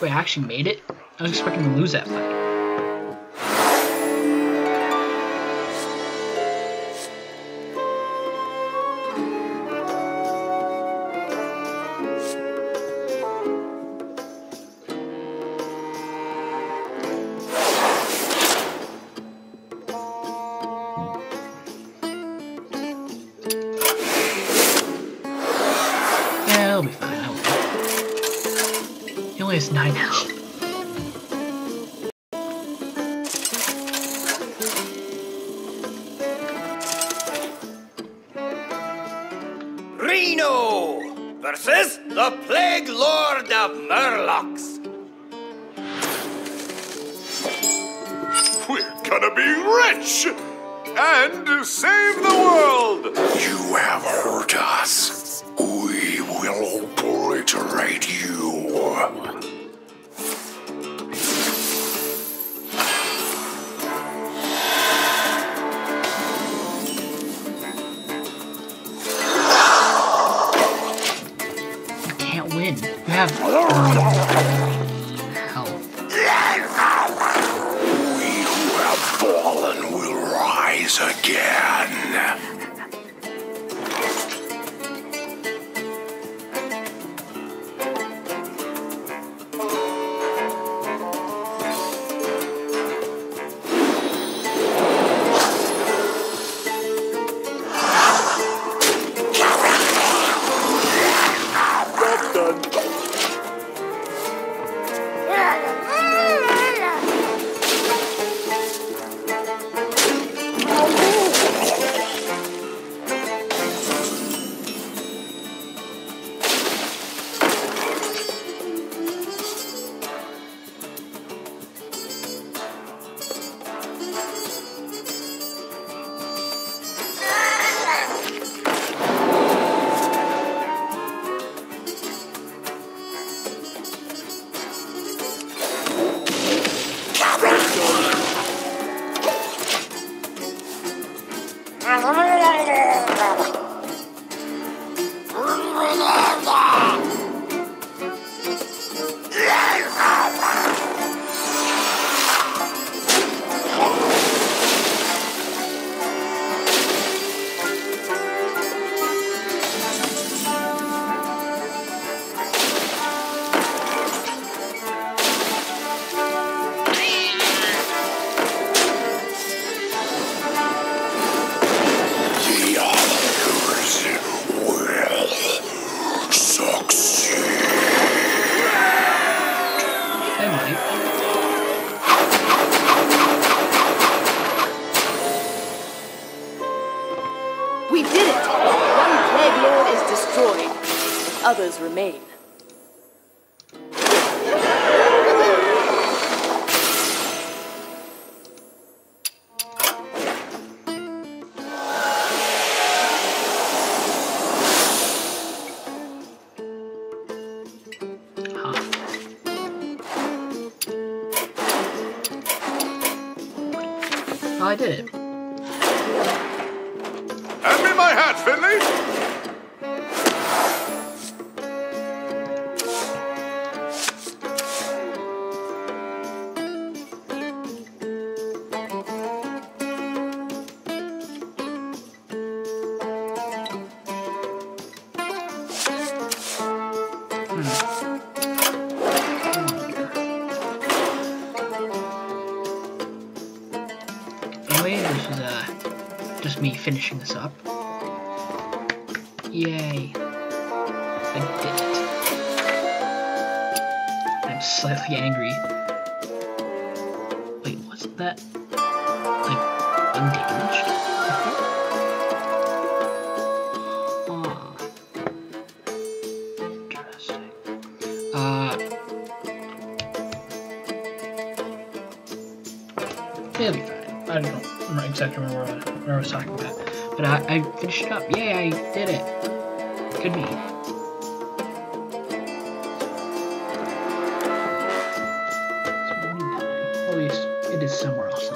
Wait, I actually made it? I was expecting to lose that fight. It'll be fine. I will. He only has nine health. Reno versus the Plague Lord of Murlocs. We're gonna be rich and save the world. You have win. You have health. We who have fallen will rise again. Others remain. I did it. Hand me my hat, Finley. Me finishing this up. Yay. I did it. I'm slightly angry. Wait, wasn't that like undamaged? Huh. Interesting. Uh I don't know. I'm not exactly remember what, I was talking about. But I, I finished it up. Yay, I did it. Good me. It's 49. At least it is somewhere else.